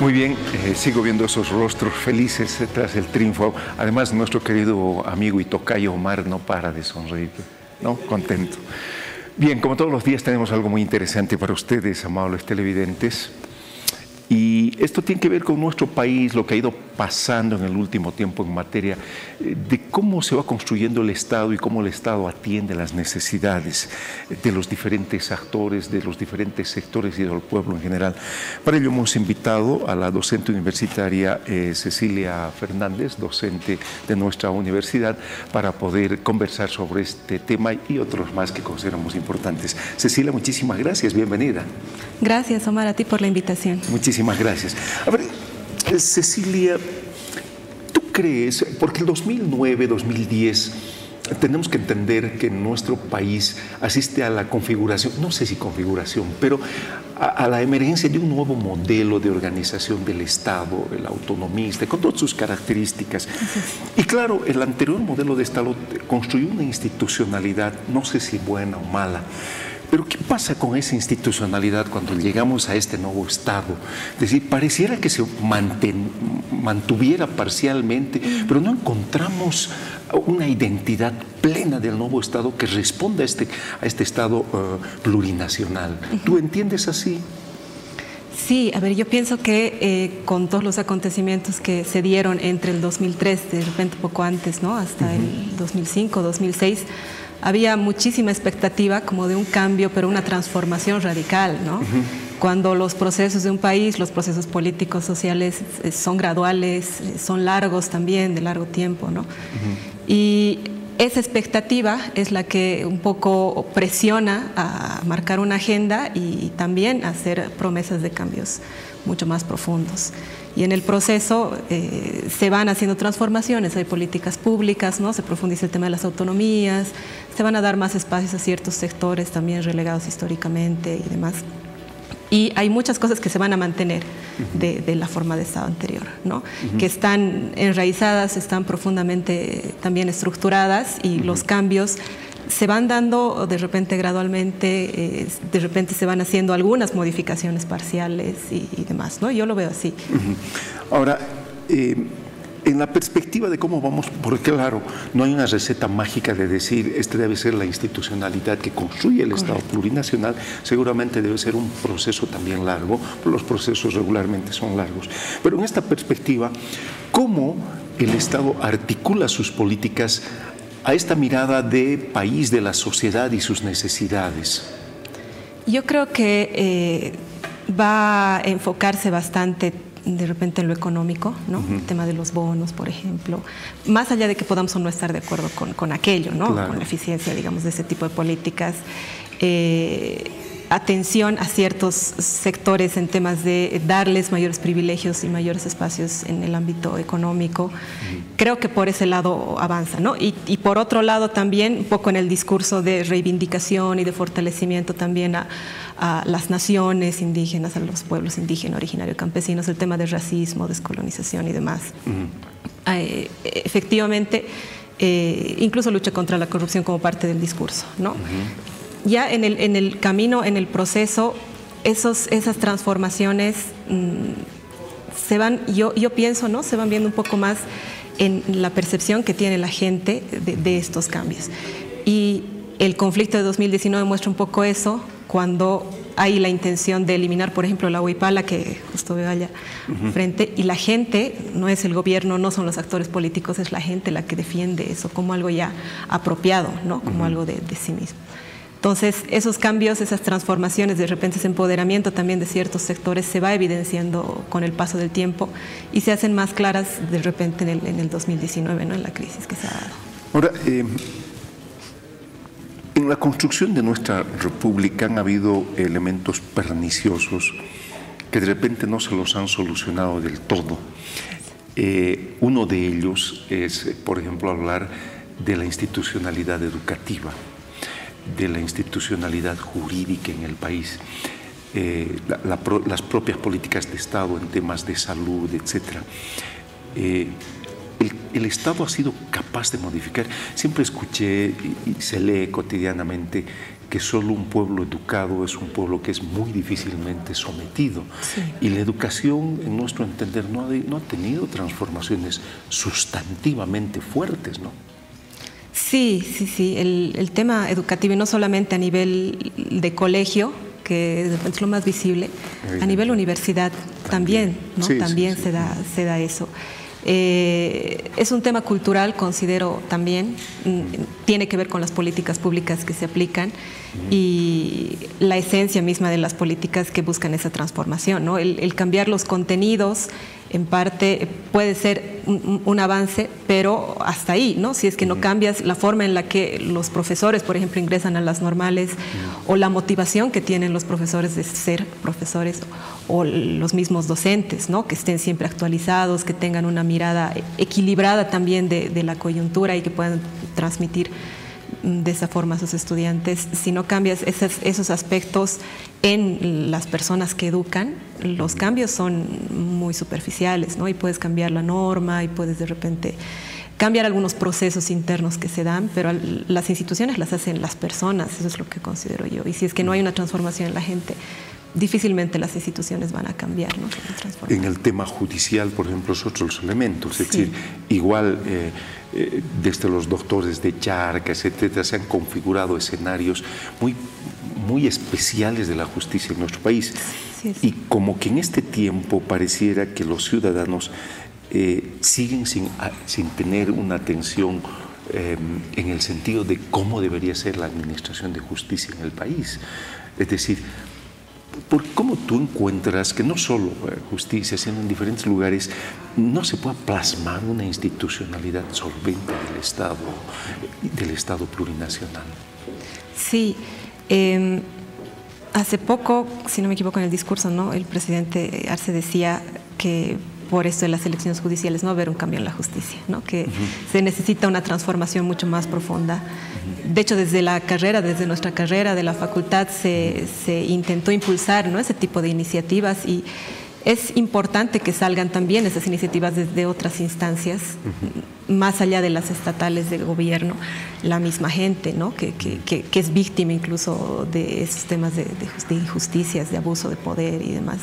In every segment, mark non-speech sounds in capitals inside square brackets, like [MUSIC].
Muy bien, eh, sigo viendo esos rostros felices tras el triunfo. Además, nuestro querido amigo y tocayo Omar no para de sonreír, ¿no? Contento. Bien, como todos los días tenemos algo muy interesante para ustedes, amables televidentes. Y esto tiene que ver con nuestro país, lo que ha ido pasando en el último tiempo en materia eh, de cómo se va construyendo el Estado y cómo el Estado atiende las necesidades de los diferentes actores, de los diferentes sectores y del pueblo en general. Para ello hemos invitado a la docente universitaria eh, Cecilia Fernández, docente de nuestra universidad, para poder conversar sobre este tema y otros más que consideramos importantes. Cecilia, muchísimas gracias, bienvenida. Gracias, Omar, a ti por la invitación. Muchísimas gracias. A ver, eh, Cecilia, ¿tú crees, porque el 2009, 2010, tenemos que entender que nuestro país asiste a la configuración, no sé si configuración, pero a, la emergencia de un nuevo modelo de organización del Estado, el autonomista, con todas sus características. Y claro, el anterior modelo de Estado construyó una institucionalidad, no sé si buena o mala, pero ¿qué pasa con esa institucionalidad cuando llegamos a este nuevo Estado? Es decir, pareciera que se mantuviera parcialmente, pero no encontramos una identidad plena del nuevo Estado que responda a este, a este Estado eh, plurinacional. ¿Tú entiendes así? Sí, a ver, yo pienso que eh, con todos los acontecimientos que se dieron entre el 2003, de repente poco antes, ¿no? Hasta el 2005, 2006, había muchísima expectativa como de un cambio, pero una transformación radical, ¿no? Cuando los procesos de un país, los procesos políticos, sociales eh, son graduales, eh, son largos también, de largo tiempo, ¿no? Y esa expectativa es la que un poco presiona a marcar una agenda y también a hacer promesas de cambios mucho más profundos. Y en el proceso eh, se van haciendo transformaciones, hay políticas públicas, ¿no? se profundiza el tema de las autonomías, se van a dar más espacios a ciertos sectores también relegados históricamente y demás. Y hay muchas cosas que se van a mantener de, la forma de Estado anterior, ¿no? que están enraizadas, están profundamente también estructuradas y los cambios se van dando de repente gradualmente, eh, de repente se van haciendo algunas modificaciones parciales y, demás, ¿no? Yo lo veo así. Ahora, eh, en la perspectiva de cómo vamos, porque claro, no hay una receta mágica de decir, este debe ser la institucionalidad que construye el Estado plurinacional, seguramente debe ser un proceso también largo, los procesos regularmente son largos. Pero en esta perspectiva, ¿cómo el Estado articula sus políticas a esta mirada de país, de la sociedad y sus necesidades? Yo creo que eh, va a enfocarse bastante de repente en lo económico, ¿no? El tema de los bonos, por ejemplo, más allá de que podamos o no estar de acuerdo con, aquello, ¿no? Con la eficiencia, digamos, de ese tipo de políticas. Eh, atención a ciertos sectores en temas de darles mayores privilegios y mayores espacios en el ámbito económico. Creo que por ese lado avanza, ¿no? Y, por otro lado también un poco en el discurso de reivindicación y de fortalecimiento también a, las naciones indígenas, a los pueblos indígenas, originarios, campesinos, el tema de racismo, descolonización y demás. Eh, efectivamente, eh, incluso lucha contra la corrupción como parte del discurso, ¿no? ya en el, en el camino, en el proceso, esos, esas transformaciones mm, se van, yo, yo pienso, ¿no? Se van viendo un poco más en la percepción que tiene la gente de, estos cambios. Y el conflicto de 2019 muestra un poco eso cuando hay la intención de eliminar, por ejemplo, la huipala, que justo veo allá frente, y la gente, no es el gobierno, no son los actores políticos, es la gente la que defiende eso como algo ya apropiado, ¿no? como algo de, de sí mismo. Entonces, esos cambios, esas transformaciones, de repente ese empoderamiento también de ciertos sectores se va evidenciando con el paso del tiempo y se hacen más claras de repente en el, 2019, ¿no? en la crisis que se ha dado. Ahora, eh, en la construcción de nuestra república han habido elementos perniciosos que de repente no se los han solucionado del todo. Eh, uno de ellos es, por ejemplo, hablar de la institucionalidad educativa de la institucionalidad jurídica en el país, eh, las propias políticas de Estado en temas de salud, etc. el, Estado ha sido capaz de modificar. Siempre escuché y, se lee cotidianamente que solo un pueblo educado es un pueblo que es muy difícilmente sometido. Y la educación, en nuestro entender, no ha, no ha tenido transformaciones sustantivamente fuertes, ¿no? Sí, sí, sí. El, tema educativo, y no solamente a nivel de colegio, que es lo más visible, a nivel universidad también, ¿no? también se, da, se da eso. Eh, es un tema cultural, considero también, mm, tiene que ver con las políticas públicas que se aplican y la esencia misma de las políticas que buscan esa transformación. ¿no? el cambiar los contenidos, en parte puede ser un, avance, pero hasta ahí, ¿no? Si es que no cambias la forma en la que los profesores, por ejemplo, ingresan a las normales o la motivación que tienen los profesores de ser profesores o los mismos docentes, ¿no? Que estén siempre actualizados, que tengan una mirada equilibrada también de la coyuntura y que puedan transmitir de esa forma a sus estudiantes. Si no cambias esos, aspectos en las personas que educan, los cambios son muy superficiales, ¿no? Y puedes cambiar la norma y puedes de repente cambiar algunos procesos internos que se dan, pero las instituciones las hacen las personas, eso es lo que considero yo. Y si es que no hay una transformación en la gente, difícilmente las instituciones van a cambiar. ¿no? En el tema judicial, por ejemplo, son otros elementos, es decir, igual eh, eh, desde los doctores de Charcas, etcétera, se han configurado escenarios muy, muy especiales de la justicia en nuestro país. y como que en este tiempo pareciera que los ciudadanos eh, siguen sin, sin tener una atención en el sentido de cómo debería ser la administración de justicia en el país. Es decir, por cómo tú encuentras que no solo eh, justicia, sino en diferentes lugares, no se pueda plasmar una institucionalidad solvente del Estado, del Estado plurinacional. Sí. Em, hace poco, si no me equivoco en el discurso, ¿no? el presidente Arce decía que por eso en las elecciones judiciales no va a haber un cambio en la justicia, ¿no? que se necesita una transformación mucho más profunda. De hecho, desde la carrera, desde nuestra carrera de la facultad, se, se intentó impulsar ¿no? ese tipo de iniciativas y es importante que salgan también esas iniciativas desde otras instancias, más allá de las estatales de gobierno, la misma gente, ¿no? que, que, que, es víctima incluso de esos temas de, de, injusticias, de abuso de poder y demás,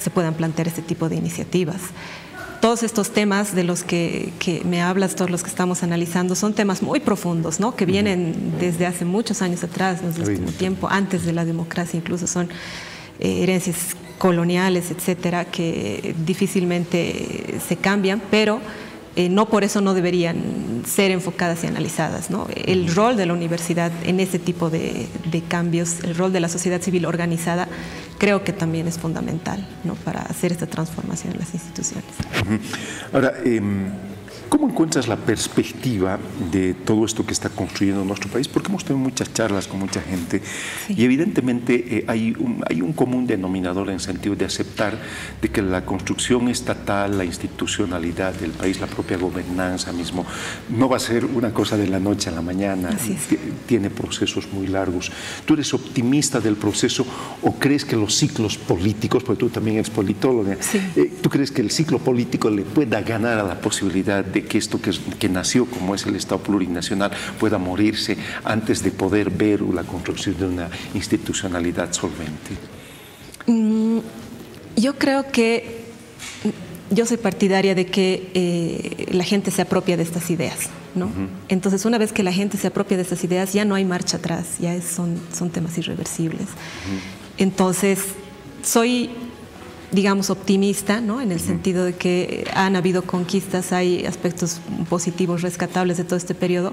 se puedan plantear este tipo de iniciativas. Todos estos temas de los que, me hablas, todos los que estamos analizando, son temas muy profundos, ¿no? que vienen desde hace muchos años atrás, desde el último tiempo, antes de la democracia incluso, son eh, herencias coloniales, etcétera, que difícilmente se cambian, pero eh, no por eso no deberían ser enfocadas y analizadas. ¿no? El rol de la universidad en ese tipo de, cambios, el rol de la sociedad civil organizada, creo que también es fundamental ¿no? para hacer esta transformación en las instituciones. Ahora, em, ¿Cómo encuentras la perspectiva de todo esto que está construyendo nuestro país? Porque hemos tenido muchas charlas con mucha gente y evidentemente eh, hay, un, hay un común denominador en sentido de aceptar de que la construcción estatal, la institucionalidad del país, la propia gobernanza mismo, no va a ser una cosa de la noche a la mañana, tiene procesos muy largos. ¿Tú eres optimista del proceso o crees que los ciclos políticos, porque tú también eres politóloga, eh, ¿tú crees que el ciclo político le pueda ganar a la posibilidad de que esto que, nació como es el Estado plurinacional pueda morirse antes de poder ver la construcción de una institucionalidad solvente? Mm, yo creo que yo soy partidaria de que eh, la gente se apropia de estas ideas, ¿no? Entonces, una vez que la gente se apropia de estas ideas, ya no hay marcha atrás, ya son, son temas irreversibles. Entonces, soy digamos, optimista, ¿no? en el sentido de que han habido conquistas, hay aspectos positivos, rescatables de todo este periodo,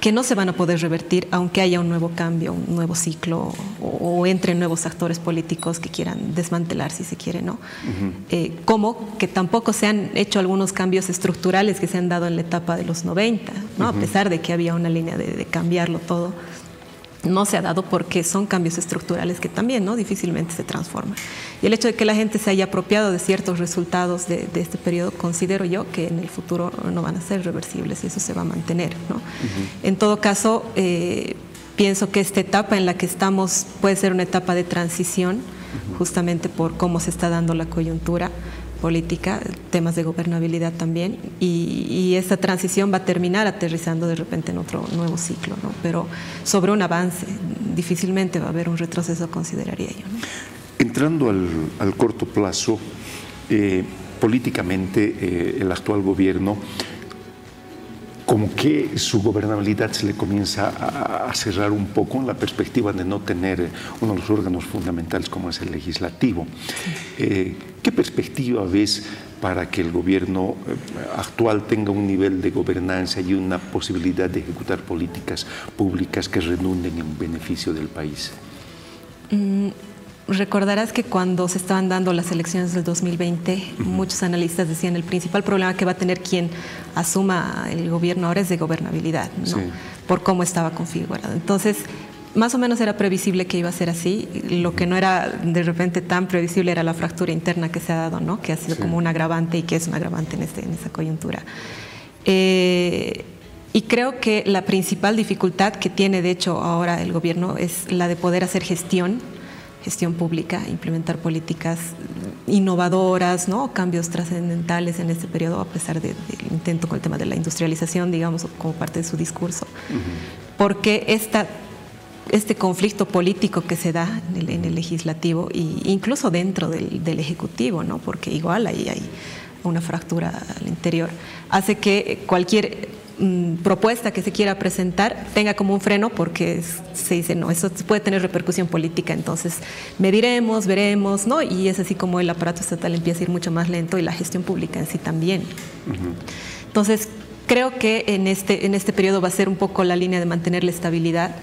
que no se van a poder revertir aunque haya un nuevo cambio, un nuevo ciclo o, entre nuevos actores políticos que quieran desmantelar, si se quiere, ¿no? Eh, como que tampoco se han hecho algunos cambios estructurales que se han dado en la etapa de los 90, ¿no? A pesar de que había una línea de cambiarlo todo no se ha dado porque son cambios estructurales que también ¿no? difícilmente se transforman. Y el hecho de que la gente se haya apropiado de ciertos resultados de, este periodo, considero yo que en el futuro no van a ser reversibles y eso se va a mantener. ¿no? En todo caso, eh, pienso que esta etapa en la que estamos puede ser una etapa de transición, justamente por cómo se está dando la coyuntura política, temas de gobernabilidad también, y, y, esa transición va a terminar aterrizando de repente en otro nuevo ciclo, ¿no? pero sobre un avance. difícilmente va a haber un retroceso, consideraría yo. Entrando al, corto plazo, eh, políticamente eh, el actual gobierno como que su gobernabilidad se le comienza a, cerrar un poco en la perspectiva de no tener uno de los órganos fundamentales como es el legislativo. Eh, ¿Qué perspectiva ves para que el gobierno eh, actual tenga un nivel de gobernanza y una posibilidad de ejecutar políticas públicas que redunden en beneficio del país? Mm, Recordarás que cuando se estaban dando las elecciones del 2020, muchos analistas decían el principal problema que va a tener quien asuma el gobierno ahora es de gobernabilidad, ¿no? por cómo estaba configurado. Entonces, más o menos era previsible que iba a ser así. Lo que no era de repente tan previsible era la fractura interna que se ha dado, ¿no? que ha sido como un agravante y que es un agravante en, este, en esa coyuntura. Eh, y creo que la principal dificultad que tiene, de hecho, ahora el gobierno es la de poder hacer gestión gestión pública, implementar políticas innovadoras, ¿no? cambios trascendentales en este periodo, a pesar del intento con el tema de la industrialización, digamos, como parte de su discurso. Porque esta, este conflicto político que se da en el, legislativo e incluso dentro del, del, ejecutivo, ¿no? porque igual ahí hay una fractura al interior, hace que cualquier Mm, propuesta que se quiera presentar tenga como un freno porque se dice, no, eso puede tener repercusión política, entonces mediremos, veremos, ¿no? Y es así como el aparato estatal empieza a ir mucho más lento y la gestión pública en sí también. Entonces, creo que en este, en este periodo va a ser un poco la línea de mantener la estabilidad,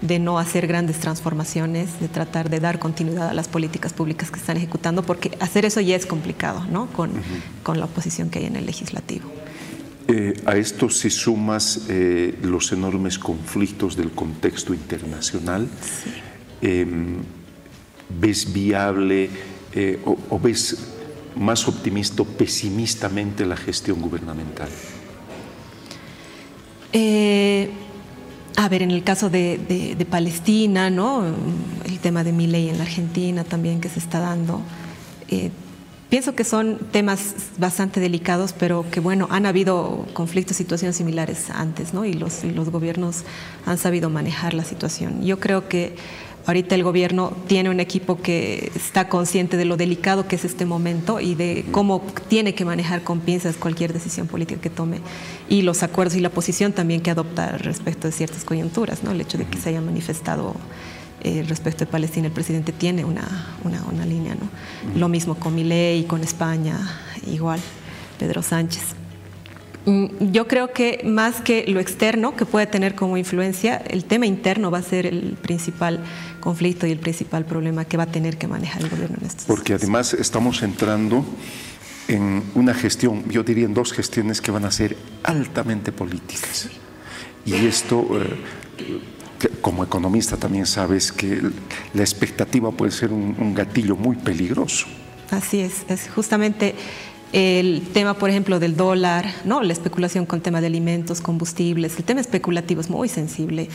de no hacer grandes transformaciones, de tratar de dar continuidad a las políticas públicas que están ejecutando, porque hacer eso ya es complicado, ¿no? Con, con la oposición que hay en el legislativo. Eh, a esto si sumas eh, los enormes conflictos del contexto internacional. Em, ¿Ves viable eh, o, ves más optimista o pesimistamente la gestión gubernamental? a ver, en el caso de, de, Palestina, ¿no? el tema de mi ley en la Argentina también que se está dando Pienso que son temas bastante delicados, pero que bueno, han habido conflictos, situaciones similares antes, ¿no? Y los, y los gobiernos han sabido manejar la situación. Yo creo que ahorita el gobierno tiene un equipo que está consciente de lo delicado que es este momento y de cómo tiene que manejar con pinzas cualquier decisión política que tome y los acuerdos y la posición también que adopta respecto de ciertas coyunturas, ¿no? El hecho de que se haya manifestado eh, respecto de Palestina, el presidente tiene una, una, línea. ¿no? Lo mismo con Milei, con España, igual, Pedro Sánchez. Mm, yo creo que más que lo externo que puede tener como influencia, el tema interno va a ser el principal conflicto y el principal problema que va a tener que manejar el gobierno en estos Porque además estamos entrando en una gestión, yo diría en dos gestiones que van a ser altamente políticas. Y esto eh, como economista también sabes que la expectativa puede ser un, gatillo muy peligroso. Así es, es justamente el tema, por ejemplo, del dólar, ¿no? la especulación con el tema de alimentos, combustibles, el tema especulativo es muy sensible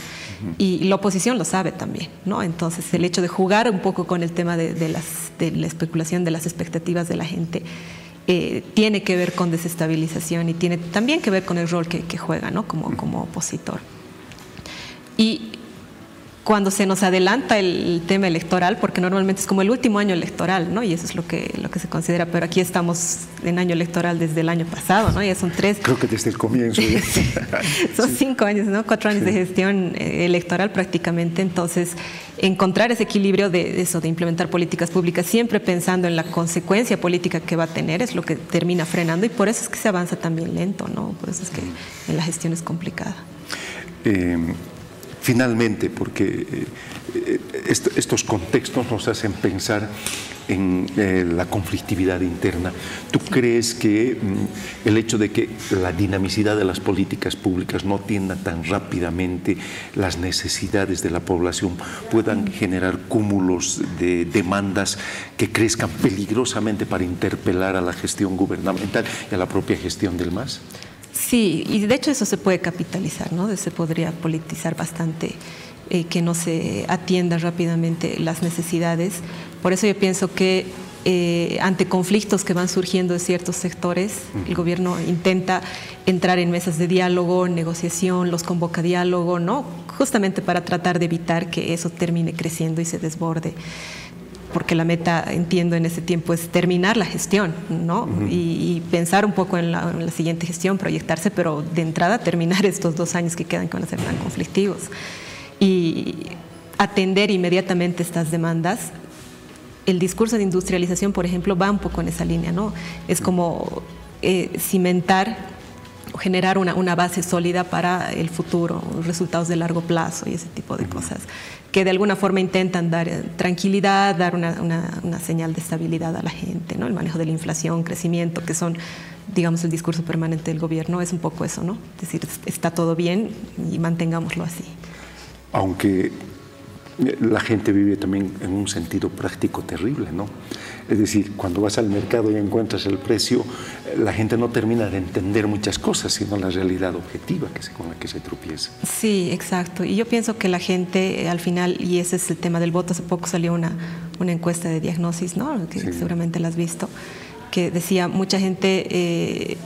y la oposición lo sabe también. ¿no? Entonces, el hecho de jugar un poco con el tema de, las, de la especulación, de las expectativas de la gente, eh, tiene que ver con desestabilización y tiene también que ver con el rol que, que juega ¿no? como, como opositor. Y cuando se nos adelanta el tema electoral, porque normalmente es como el último año electoral, ¿no? Y eso es lo que, lo que se considera, pero aquí estamos en año electoral desde el año pasado, ¿no? Ya son tres. Creo que desde el comienzo. [LAUGHS] [LAUGHS] son cinco años, ¿no? Cuatro años de gestión eh, electoral prácticamente. Entonces, encontrar ese equilibrio de eso, de implementar políticas públicas, siempre pensando en la consecuencia política que va a tener, es lo que termina frenando y por eso es que se avanza también lento, ¿no? Por eso es que en la gestión es complicada. Eh, finalmente, porque eh, estos contextos nos hacen pensar en eh, la conflictividad interna. ¿Tú crees que mm, el hecho de que la dinamicidad de las políticas públicas no atienda tan rápidamente las necesidades de la población puedan generar cúmulos de demandas que crezcan peligrosamente para interpelar a la gestión gubernamental y a la propia gestión del MAS? Sí, y de hecho eso se puede capitalizar, ¿no? Se podría politizar bastante, eh, que no se atienda rápidamente las necesidades. Por eso yo pienso que eh, ante conflictos que van surgiendo de ciertos sectores, el gobierno intenta entrar en mesas de diálogo, negociación, los convoca a diálogo, ¿no? justamente para tratar de evitar que eso termine creciendo y se desborde porque la meta, entiendo, en ese tiempo es terminar la gestión, ¿no? y, pensar un poco en la, siguiente gestión, proyectarse, pero de entrada terminar [LAUGHS] estos dos años que quedan que van a ser tan conflictivos. Y atender inmediatamente estas demandas. El discurso de industrialización, por ejemplo, va un poco en esa línea, ¿no? Es como eh, cimentar generar una, una, base sólida para el futuro, resultados de largo plazo y ese tipo de cosas, que de alguna forma intentan dar eh, tranquilidad, dar una, una, señal de estabilidad a la gente, ¿no? el manejo de la inflación, crecimiento, que son, digamos, el discurso permanente del gobierno, es un poco eso, ¿no? Es decir, está todo bien y mantengámoslo así. Aunque la gente vive también en un sentido práctico terrible, ¿no? Es decir, cuando vas al mercado y encuentras el precio, la gente no termina de entender muchas cosas, sino la realidad objetiva que con la que se tropieza. Sí, exacto. Y yo pienso que la gente, eh, al final, y ese es el tema del voto, hace poco salió una, una encuesta de diagnosis, ¿no? Que seguramente la has visto, que decía, mucha gente... Eh,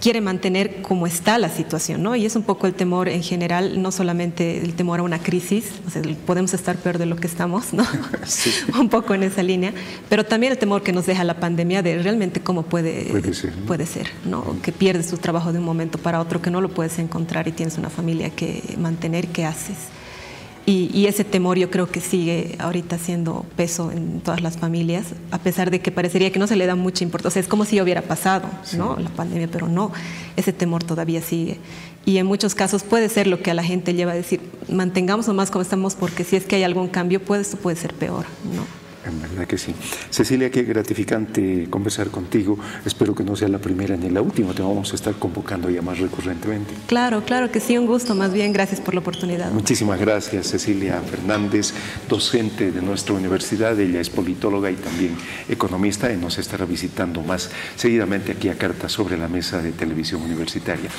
quiere mantener como está la situación, ¿no? Y es un poco el temor en general, no solamente el temor a una crisis, o sea, podemos estar peor de lo que estamos, ¿no? [LAUGHS] [LAUGHS] un poco en esa línea, pero también el temor que nos deja la pandemia de realmente cómo puede, puede ser, ¿no? Puede ser, ¿no? Que pierdes tu trabajo de un momento para otro, que no lo puedes encontrar y tienes una familia que mantener, ¿qué haces? Y, ese temor yo creo que sigue ahorita siendo peso en todas las familias, a pesar de que parecería que no se le da mucha importancia. es como si hubiera pasado ¿no? la pandemia, pero no, ese temor todavía sigue. Y en muchos casos puede ser lo que a la gente lleva a decir, mantengamos más como estamos porque si es que hay algún cambio, puede, esto puede ser peor. ¿no? En verdad que sí. Cecilia, qué gratificante conversar contigo. Espero que no sea la primera ni la última. Te vamos a estar convocando ya más recurrentemente. Claro, claro que sí, un gusto. Más bien, gracias por la oportunidad. Muchísimas gracias, Cecilia Fernández, docente de nuestra universidad. Ella es politóloga y también economista y nos estará visitando más seguidamente aquí a Carta sobre la Mesa de Televisión Universitaria.